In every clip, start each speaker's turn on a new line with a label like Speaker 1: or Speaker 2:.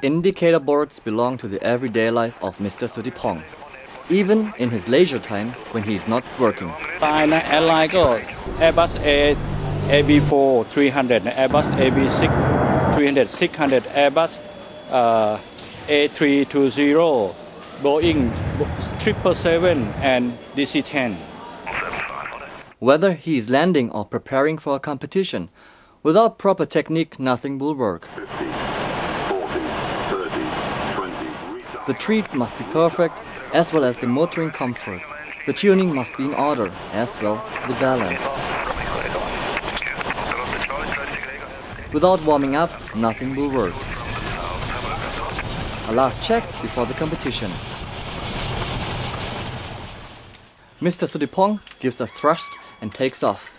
Speaker 1: Indicator boards belong to the everyday life of Mr. Suttipong, even in his leisure time when he is not working.
Speaker 2: I'm airline Airbus A, AB4 300, Airbus AB6 300, 600, Airbus uh, A320, Boeing 777 and DC-10.
Speaker 1: Whether he is landing or preparing for a competition, without proper technique nothing will work. The treat must be perfect, as well as the motoring comfort. The tuning must be in order, as well the balance. Without warming up, nothing will work. A last check before the competition. Mr. Suttipong gives a thrust and takes off.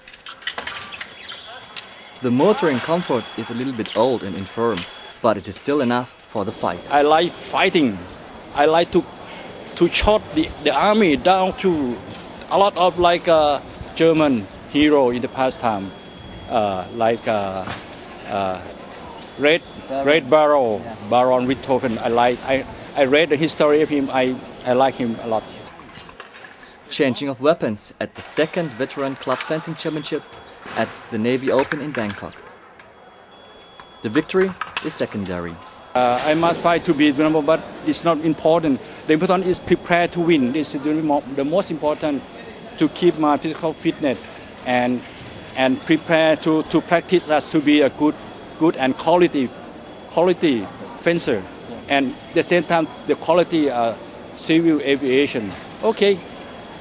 Speaker 1: The motoring comfort is a little bit old and infirm, but it is still enough for the fight.
Speaker 2: I like fighting I like to to shot the, the army down to a lot of like uh, German hero in the past time. Uh, like uh, uh, Red Red Barrow Baron Richthofen I like I, I read the history of him. I, I like him a lot.
Speaker 1: Changing of weapons at the second Veteran Club Fencing Championship at the Navy Open in Bangkok. The victory is secondary.
Speaker 2: Uh, I must fight to be the number, but it's not important. The important is prepare to win. This is the, mo- the most important to keep my physical fitness and and prepare to, to practice us to be a good good and quality quality fencer, and at the same time the quality uh, civil aviation. Okay,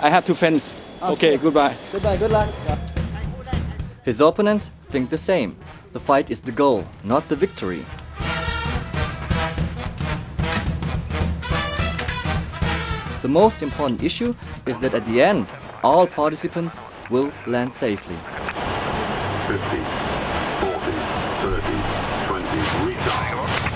Speaker 2: I have to fence. Okay, goodbye.
Speaker 1: Goodbye, good luck. His opponents think the same. The fight is the goal, not the victory. The most important issue is that at the end, all participants will land safely.
Speaker 3: 50, 40, 30, 20, restart.